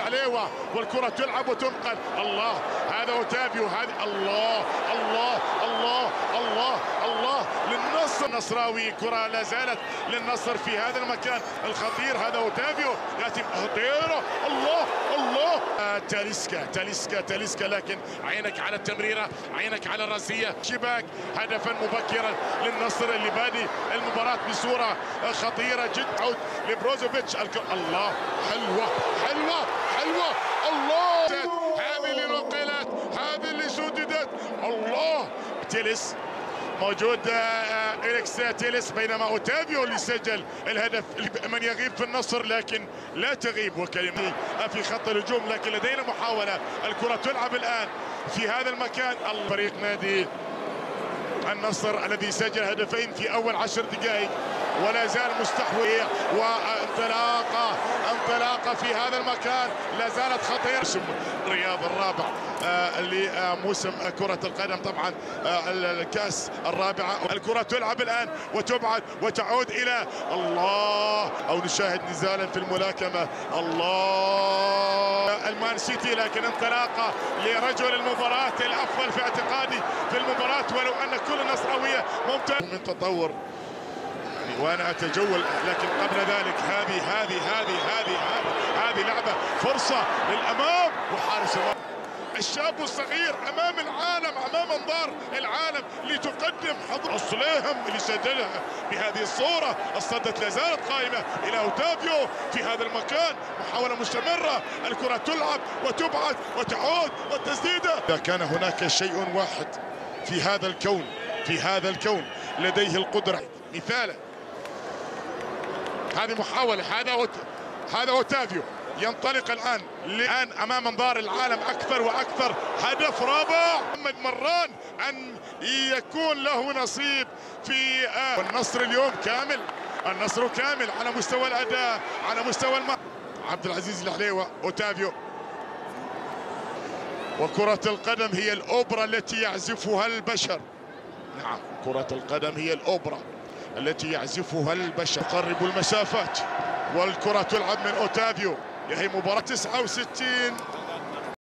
عليوة والكرة تلعب وتنقل. الله هذا وتابيو هذه الله الله الله الله الله. للنصر. النصراوي كرة لا زالت للنصر في هذا المكان. الخطير هذا وتابيو يأتي خطيره الله الله تاليسكا تاليسكا تاليسكا لكن عينك على التمريرة عينك على الرأسية. شباك هدفا مبكرا للنصر اللي بادي المباراة بصورة خطيرة جدا عود لبروزوفيتش. الله حلوة حلوة حلوة. الله! هذه اللي نقلت هذه اللي سددت الله! تيلس موجود آه، أليكس تيلس بينما أوتافيو اللي سجل الهدف من يغيب في النصر لكن لا تغيب وكلمة في خط الهجوم لكن لدينا محاولة. الكرة تلعب الآن في هذا المكان. الفريق نادي النصر الذي سجل هدفين في أول عشر دقائق. ولا زال مستحوذ وانطلاقة انطلاقة في هذا المكان. لا زالت خطيرة. الرياض الرابع آه، لموسم كرة القدم. طبعا آه، الكأس الرابعه الكرة تلعب الآن وتبعد وتعود إلى الله أو نشاهد نزالا في الملاكمة. الله. المان سيتي لكن انطلاقة لرجل المباراة الأفضل في اعتقادي في المباراة. ولو أن كل النصراويه ممتاز من تطور وأنا أتجول لكن قبل ذلك هذه هذه هذه هذه هذه لعبة فرصة للأمام وحارس المرمى الشاب الصغير أمام العالم أمام أنظار العالم لتقدم حضور الصليهم اللي سجلها بهذه الصورة. الصدت لا زالت قائمة إلى أوتافيو في هذا المكان. محاولة مستمرة الكرة تلعب وتبعد وتعود والتسديدة. إذا كان هناك شيء واحد في هذا الكون في هذا الكون لديه القدرة مثالا هذه محاولة هذا أوت... هذا أوتافيو ينطلق الآن الآن أمام أنظار العالم أكثر وأكثر. هدف رابع محمد مران أن يكون له نصيب في آه. والنصر اليوم كامل النصر كامل على مستوى الأداء على مستوى الم... عبد العزيز الحليوة أوتافيو. وكرة القدم هي الأوبرا التي يعزفها البشر. نعم كرة القدم هي الأوبرا. التي يعزفها البشر. تقرب المسافات والكرة تلعب من أوتافيو. هي مباراة 69